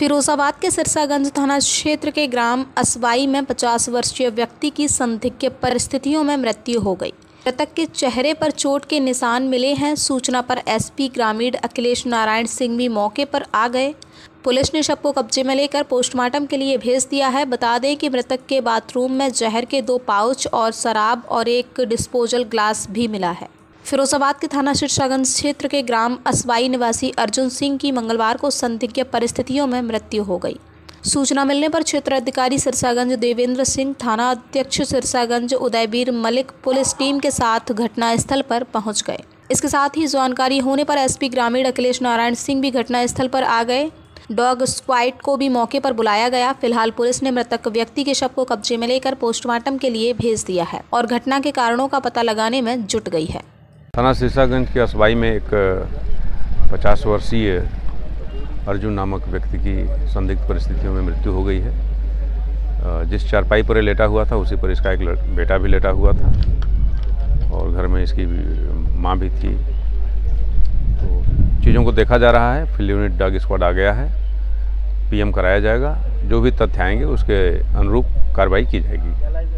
फिरोजाबाद के सिरसागंज थाना क्षेत्र के ग्राम असवाई में 50 वर्षीय व्यक्ति की संदिग्ध परिस्थितियों में मृत्यु हो गई। मृतक के चेहरे पर चोट के निशान मिले हैं। सूचना पर एसपी ग्रामीण अखिलेश नारायण सिंह भी मौके पर आ गए। पुलिस ने शव को कब्जे में लेकर पोस्टमार्टम के लिए भेज दिया है। बता दें कि मृतक के बाथरूम में जहर के दो पाउच और शराब और एक डिस्पोजल ग्लास भी मिला है। फिरोजाबाद के थाना सिरसागंज क्षेत्र के ग्राम असवाई निवासी अर्जुन सिंह की मंगलवार को संदिग्ध परिस्थितियों में मृत्यु हो गई। सूचना मिलने पर क्षेत्र अधिकारी सिरसागंज देवेंद्र सिंह, थाना अध्यक्ष सिरसागंज उदयवीर मलिक, पुलिस टीम के साथ घटनास्थल पर पहुँच गए। इसके साथ ही जानकारी होने पर एसपी ग्रामीण अखिलेश नारायण सिंह भी घटनास्थल पर आ गए। डॉग स्क्वाइड को भी मौके पर बुलाया गया। फ़िलहाल पुलिस ने मृतक व्यक्ति के शव को कब्जे में लेकर पोस्टमार्टम के लिए भेज दिया है और घटना के कारणों का पता लगाने में जुट गई है। थाना सिरसागंज के असबाई में एक पचास वर्षीय अर्जुन नामक व्यक्ति की संदिग्ध परिस्थितियों में मृत्यु हो गई है। जिस चारपाई पर लेटा हुआ था, उसी पर इसका एक बेटा भी लेटा हुआ था और घर में इसकी माँ भी थी। तो चीज़ों को देखा जा रहा है, फ़ील्ड यूनिट डॉग स्क्वाड आ गया है, पीएम कराया जाएगा, जो भी तथ्य आएँगे उसके अनुरूप कार्रवाई की जाएगी।